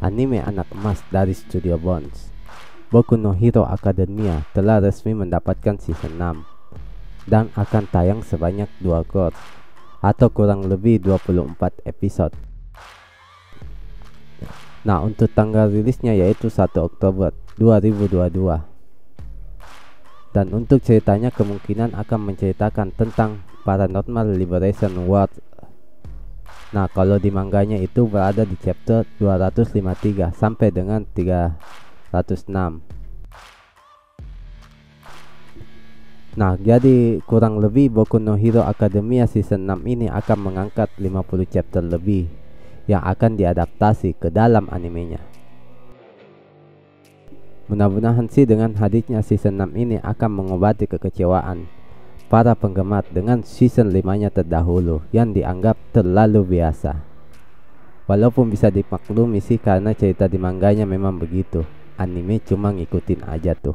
anime anak emas dari Studio Bones. Boku no Hero Academia telah resmi mendapatkan season 6 dan akan tayang sebanyak 2 course atau kurang lebih 24 episode. Nah, untuk tanggal rilisnya yaitu 1 Oktober 2022. Dan untuk ceritanya kemungkinan akan menceritakan tentang Paranormal Liberation World Nah, kalau di mangganya itu berada di chapter 253 sampai dengan 306. Nah, jadi kurang lebih Boku no Hero Academia season 6 ini akan mengangkat 50 chapter lebih yang akan diadaptasi ke dalam animenya. Mudah-mudahan sih dengan hadirnya season 6 ini akan mengobati kekecewaan para penggemar dengan season 5-nya terdahulu yang dianggap terlalu biasa. Walaupun bisa dimaklumi sih karena cerita di mangganya memang begitu, anime cuma ngikutin aja tuh.